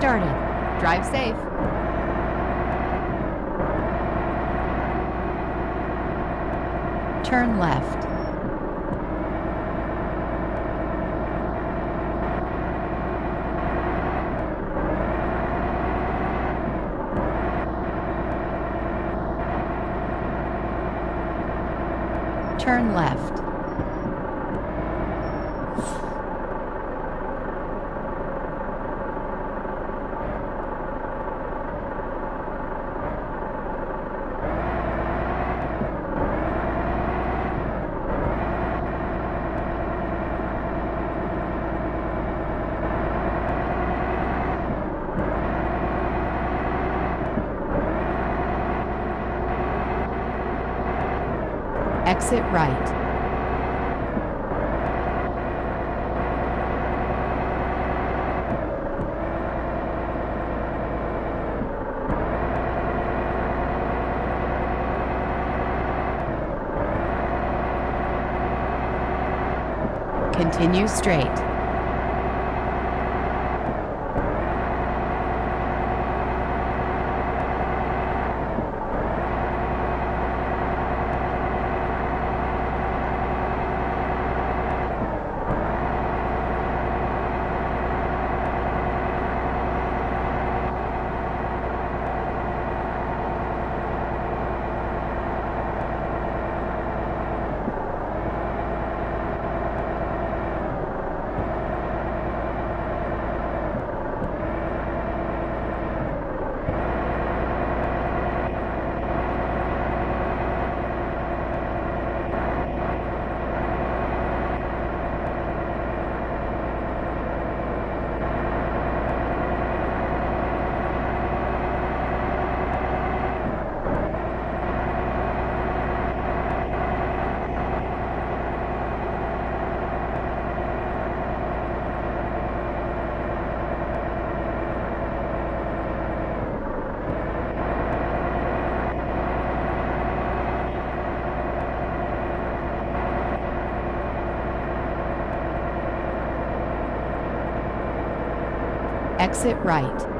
started. Drive safe. Turn left. Turn left. Exit right. Continue straight. Exit right.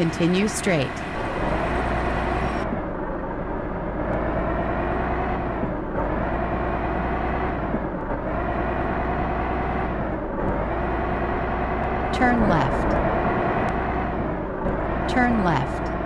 Continue straight. Turn left. Turn left.